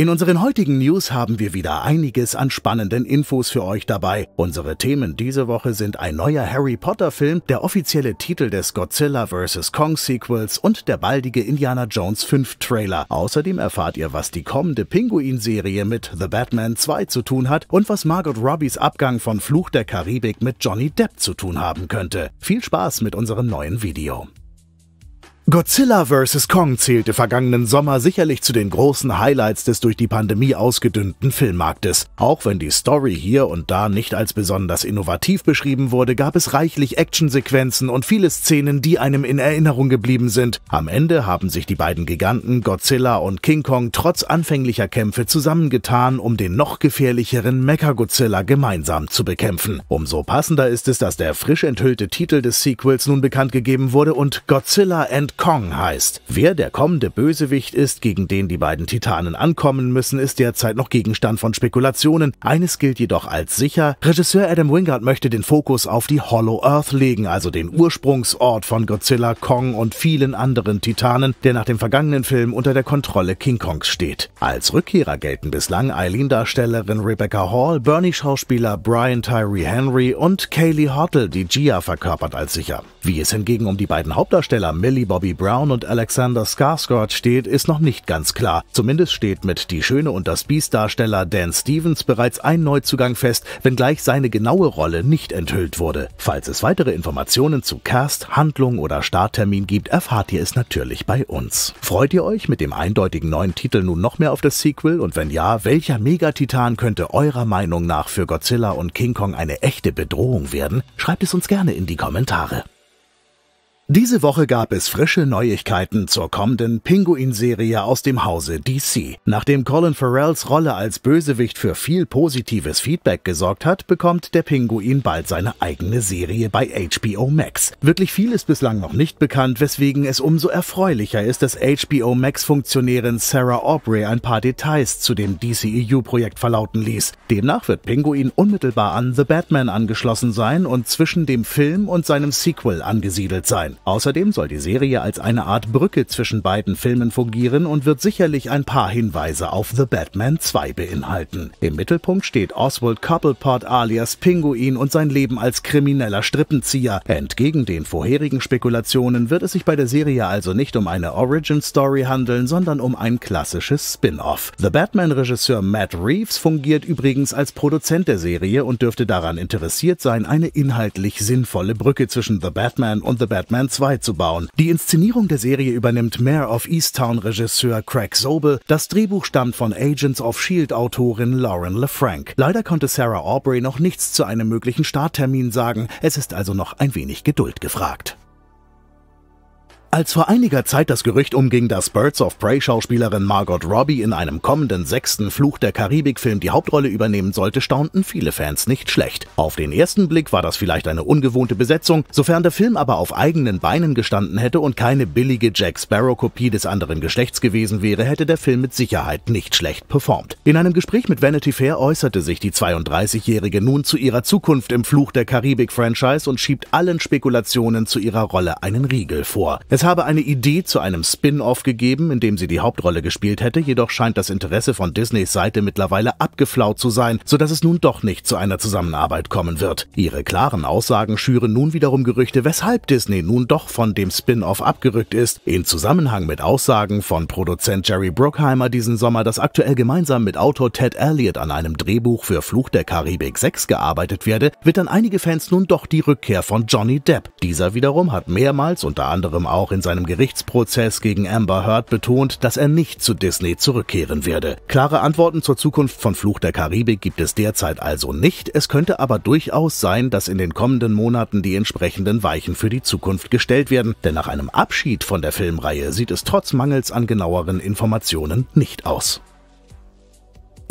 In unseren heutigen News haben wir wieder einiges an spannenden Infos für euch dabei. Unsere Themen diese Woche sind ein neuer Harry Potter Film, der offizielle Titel des Godzilla vs. Kong Sequels und der baldige Indiana Jones 5 Trailer. Außerdem erfahrt ihr, was die kommende Pinguin-Serie mit The Batman 2 zu tun hat und was Margot Robbies Abgang von Fluch der Karibik mit Johnny Depp zu tun haben könnte. Viel Spaß mit unserem neuen Video. Godzilla vs. Kong zählte vergangenen Sommer sicherlich zu den großen Highlights des durch die Pandemie ausgedünnten Filmmarktes. Auch wenn die Story hier und da nicht als besonders innovativ beschrieben wurde, gab es reichlich Actionsequenzen und viele Szenen, die einem in Erinnerung geblieben sind. Am Ende haben sich die beiden Giganten Godzilla und King Kong trotz anfänglicher Kämpfe zusammengetan, um den noch gefährlicheren Mechagodzilla gemeinsam zu bekämpfen. Umso passender ist es, dass der frisch enthüllte Titel des Sequels nun bekannt gegeben wurde und Godzilla and Kong heißt. Wer der kommende Bösewicht ist, gegen den die beiden Titanen ankommen müssen, ist derzeit noch Gegenstand von Spekulationen. Eines gilt jedoch als sicher. Regisseur Adam Wingard möchte den Fokus auf die Hollow Earth legen, also den Ursprungsort von Godzilla, Kong und vielen anderen Titanen, der nach dem vergangenen Film unter der Kontrolle King Kongs steht. Als Rückkehrer gelten bislang Eileen-Darstellerin Rebecca Hall, Bernie-Schauspieler Brian Tyree Henry und Kaylee Hottle, die Gia verkörpert, als sicher. Wie es hingegen um die beiden Hauptdarsteller Millie Bobby Bobby Brown und Alexander Skarsgård steht, ist noch nicht ganz klar. Zumindest steht mit Die Schöne und das Biest Darsteller Dan Stevens bereits ein Neuzugang fest, wenngleich seine genaue Rolle nicht enthüllt wurde. Falls es weitere Informationen zu Cast, Handlung oder Starttermin gibt, erfahrt ihr es natürlich bei uns. Freut ihr euch mit dem eindeutigen neuen Titel nun noch mehr auf das Sequel und wenn ja, welcher Megatitan könnte eurer Meinung nach für Godzilla und King Kong eine echte Bedrohung werden? Schreibt es uns gerne in die Kommentare. Diese Woche gab es frische Neuigkeiten zur kommenden Pinguin-Serie aus dem Hause DC. Nachdem Colin Farrells Rolle als Bösewicht für viel positives Feedback gesorgt hat, bekommt der Pinguin bald seine eigene Serie bei HBO Max. Wirklich viel ist bislang noch nicht bekannt, weswegen es umso erfreulicher ist, dass HBO Max-Funktionärin Sarah Aubrey ein paar Details zu dem DCEU-Projekt verlauten ließ. Demnach wird Pinguin unmittelbar an The Batman angeschlossen sein und zwischen dem Film und seinem Sequel angesiedelt sein. Außerdem soll die Serie als eine Art Brücke zwischen beiden Filmen fungieren und wird sicherlich ein paar Hinweise auf The Batman 2 beinhalten. Im Mittelpunkt steht Oswald Cobblepot alias Pinguin und sein Leben als krimineller Strippenzieher. Entgegen den vorherigen Spekulationen wird es sich bei der Serie also nicht um eine Origin Story handeln, sondern um ein klassisches Spin-off. The Batman-Regisseur Matt Reeves fungiert übrigens als Produzent der Serie und dürfte daran interessiert sein, eine inhaltlich sinnvolle Brücke zwischen The Batman und The Batman 2 zu bauen. Die Inszenierung der Serie übernimmt Mayor of Easttown Regisseur Craig Sobel. Das Drehbuch stammt von Agents of Shield Autorin Lauren LeFranc. Leider konnte Sarah Aubrey noch nichts zu einem möglichen Starttermin sagen. Es ist also noch ein wenig Geduld gefragt. Als vor einiger Zeit das Gerücht umging, dass Birds of Prey Schauspielerin Margot Robbie in einem kommenden sechsten Fluch der Karibik-Film die Hauptrolle übernehmen sollte, staunten viele Fans nicht schlecht. Auf den ersten Blick war das vielleicht eine ungewohnte Besetzung, sofern der Film aber auf eigenen Beinen gestanden hätte und keine billige Jack Sparrow-Kopie des anderen Geschlechts gewesen wäre, hätte der Film mit Sicherheit nicht schlecht performt. In einem Gespräch mit Vanity Fair äußerte sich die 32-Jährige nun zu ihrer Zukunft im Fluch der Karibik-Franchise und schiebt allen Spekulationen zu ihrer Rolle einen Riegel vor. Es es habe eine Idee zu einem Spin-off gegeben, in dem sie die Hauptrolle gespielt hätte, jedoch scheint das Interesse von Disneys Seite mittlerweile abgeflaut zu sein, so dass es nun doch nicht zu einer Zusammenarbeit kommen wird. Ihre klaren Aussagen schüren nun wiederum Gerüchte, weshalb Disney nun doch von dem Spin-off abgerückt ist. In Zusammenhang mit Aussagen von Produzent Jerry Bruckheimer diesen Sommer, dass aktuell gemeinsam mit Autor Ted Elliott an einem Drehbuch für Fluch der Karibik 6 gearbeitet werde, wird dann einige Fans nun doch die Rückkehr von Johnny Depp. Dieser wiederum hat mehrmals unter anderem auch auch in seinem Gerichtsprozess gegen Amber Heard betont, dass er nicht zu Disney zurückkehren werde. Klare Antworten zur Zukunft von Fluch der Karibik gibt es derzeit also nicht. Es könnte aber durchaus sein, dass in den kommenden Monaten die entsprechenden Weichen für die Zukunft gestellt werden. Denn nach einem Abschied von der Filmreihe sieht es trotz Mangels an genaueren Informationen nicht aus.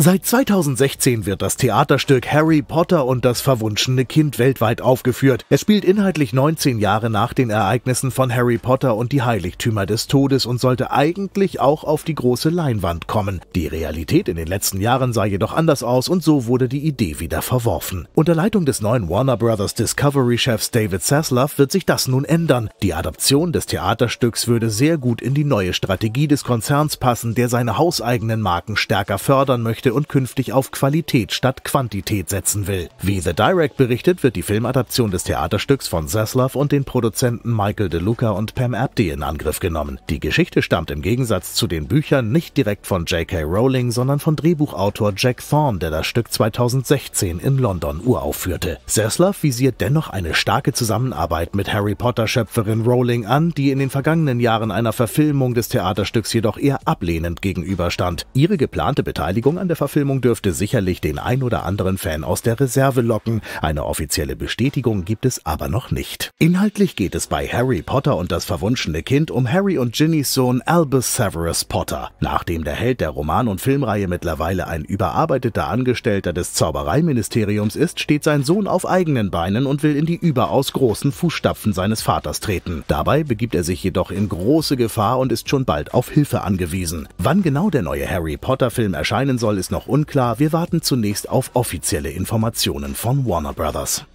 Seit 2016 wird das Theaterstück Harry Potter und das verwunschene Kind weltweit aufgeführt. Es spielt inhaltlich 19 Jahre nach den Ereignissen von Harry Potter und die Heiligtümer des Todes und sollte eigentlich auch auf die große Leinwand kommen. Die Realität in den letzten Jahren sah jedoch anders aus und so wurde die Idee wieder verworfen. Unter Leitung des neuen Warner Brothers Discovery-Chefs David Zaslav wird sich das nun ändern. Die Adaption des Theaterstücks würde sehr gut in die neue Strategie des Konzerns passen, der seine hauseigenen Marken stärker fördern möchte möchte und künftig auf Qualität statt Quantität setzen will. Wie The Direct berichtet, wird die Filmadaption des Theaterstücks von Zaslav und den Produzenten Michael DeLuca und Pam Abdi in Angriff genommen. Die Geschichte stammt im Gegensatz zu den Büchern nicht direkt von J.K. Rowling, sondern von Drehbuchautor Jack Thorne, der das Stück 2016 in London uraufführte. Zaslav visiert dennoch eine starke Zusammenarbeit mit Harry Potter-Schöpferin Rowling an, die in den vergangenen Jahren einer Verfilmung des Theaterstücks jedoch eher ablehnend gegenüberstand. Ihre geplante Beteiligung an der Verfilmung dürfte sicherlich den ein oder anderen Fan aus der Reserve locken. Eine offizielle Bestätigung gibt es aber noch nicht. Inhaltlich geht es bei Harry Potter und das verwunschene Kind um Harry und Ginnys Sohn Albus Severus Potter. Nachdem der Held der Roman- und Filmreihe mittlerweile ein überarbeiteter Angestellter des Zaubereiministeriums ist, steht sein Sohn auf eigenen Beinen und will in die überaus großen Fußstapfen seines Vaters treten. Dabei begibt er sich jedoch in große Gefahr und ist schon bald auf Hilfe angewiesen. Wann genau der neue Harry Potter Film erscheinen soll, ist noch unklar, wir warten zunächst auf offizielle Informationen von Warner Brothers.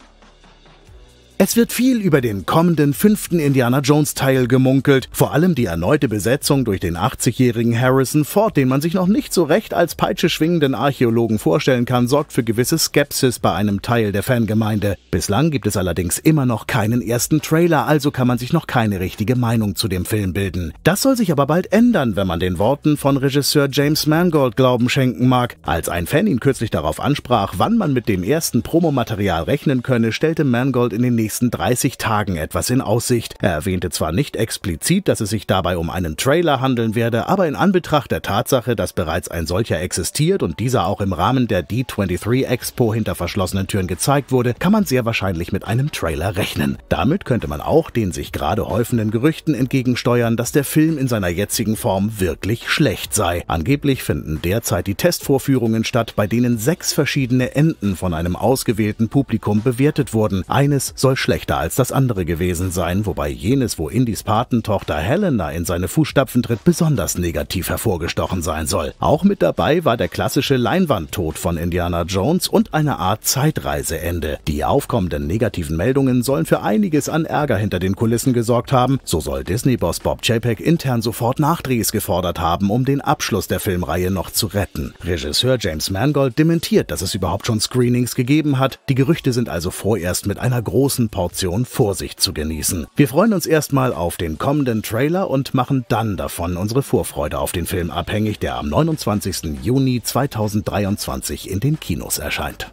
Es wird viel über den kommenden fünften Indiana Jones Teil gemunkelt, vor allem die erneute Besetzung durch den 80-jährigen Harrison Ford, den man sich noch nicht so recht als Peitsche schwingenden Archäologen vorstellen kann, sorgt für gewisse Skepsis bei einem Teil der Fangemeinde. Bislang gibt es allerdings immer noch keinen ersten Trailer, also kann man sich noch keine richtige Meinung zu dem Film bilden. Das soll sich aber bald ändern, wenn man den Worten von Regisseur James Mangold Glauben schenken mag. Als ein Fan ihn kürzlich darauf ansprach, wann man mit dem ersten Promomaterial rechnen könne, stellte Mangold in den nächsten 30 Tagen etwas in Aussicht. Er erwähnte zwar nicht explizit, dass es sich dabei um einen Trailer handeln werde, aber in Anbetracht der Tatsache, dass bereits ein solcher existiert und dieser auch im Rahmen der D23 Expo hinter verschlossenen Türen gezeigt wurde, kann man sehr wahrscheinlich mit einem Trailer rechnen. Damit könnte man auch den sich gerade häufenden Gerüchten entgegensteuern, dass der Film in seiner jetzigen Form wirklich schlecht sei. Angeblich finden derzeit die Testvorführungen statt, bei denen sechs verschiedene Enden von einem ausgewählten Publikum bewertet wurden. Eines soll soll schlechter als das andere gewesen sein, wobei jenes, wo Indys Patentochter Helena in seine Fußstapfen tritt, besonders negativ hervorgestochen sein soll. Auch mit dabei war der klassische Leinwandtod von Indiana Jones und eine Art Zeitreiseende. Die aufkommenden negativen Meldungen sollen für einiges an Ärger hinter den Kulissen gesorgt haben. So soll Disney-Boss Bob Chapek intern sofort Nachdrehs gefordert haben, um den Abschluss der Filmreihe noch zu retten. Regisseur James Mangold dementiert, dass es überhaupt schon Screenings gegeben hat. Die Gerüchte sind also vorerst mit einer großen großen Portion Vorsicht zu genießen. Wir freuen uns erstmal auf den kommenden Trailer und machen dann davon unsere Vorfreude auf den Film abhängig, der am 29. Juni 2023 in den Kinos erscheint.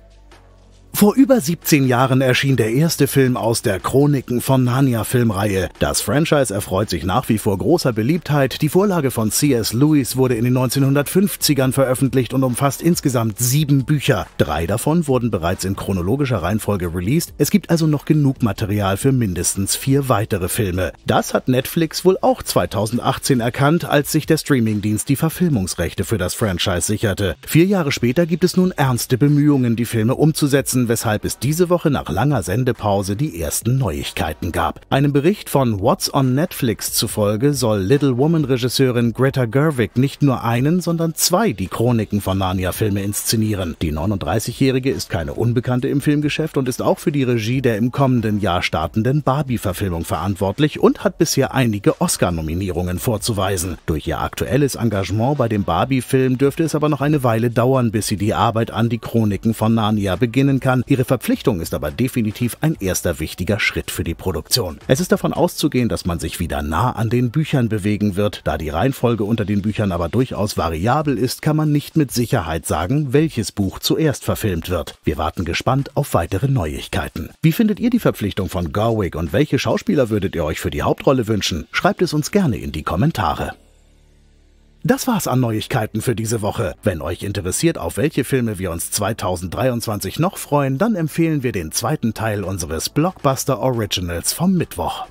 Vor über 17 Jahren erschien der erste Film aus der Chroniken von Narnia Filmreihe. Das Franchise erfreut sich nach wie vor großer Beliebtheit. Die Vorlage von C.S. Lewis wurde in den 1950ern veröffentlicht und umfasst insgesamt sieben Bücher. Drei davon wurden bereits in chronologischer Reihenfolge released. Es gibt also noch genug Material für mindestens vier weitere Filme. Das hat Netflix wohl auch 2018 erkannt, als sich der Streamingdienst die Verfilmungsrechte für das Franchise sicherte. Vier Jahre später gibt es nun ernste Bemühungen, die Filme umzusetzen wissen, weshalb es diese Woche nach langer Sendepause die ersten Neuigkeiten gab. Einem Bericht von What's on Netflix zufolge soll Little Woman Regisseurin Greta Gerwig nicht nur einen, sondern zwei die Chroniken von Narnia Filme inszenieren. Die 39-Jährige ist keine Unbekannte im Filmgeschäft und ist auch für die Regie der im kommenden Jahr startenden Barbie-Verfilmung verantwortlich und hat bisher einige Oscar-Nominierungen vorzuweisen. Durch ihr aktuelles Engagement bei dem Barbie-Film dürfte es aber noch eine Weile dauern, bis sie die Arbeit an die Chroniken von Narnia beginnen kann kann. Ihre Verpflichtung ist aber definitiv ein erster wichtiger Schritt für die Produktion. Es ist davon auszugehen, dass man sich wieder nah an den Büchern bewegen wird. Da die Reihenfolge unter den Büchern aber durchaus variabel ist, kann man nicht mit Sicherheit sagen, welches Buch zuerst verfilmt wird. Wir warten gespannt auf weitere Neuigkeiten. Wie findet ihr die Verpflichtung von Garwick und welche Schauspieler würdet ihr euch für die Hauptrolle wünschen? Schreibt es uns gerne in die Kommentare. Das war's an Neuigkeiten für diese Woche. Wenn euch interessiert, auf welche Filme wir uns 2023 noch freuen, dann empfehlen wir den zweiten Teil unseres Blockbuster Originals vom Mittwoch.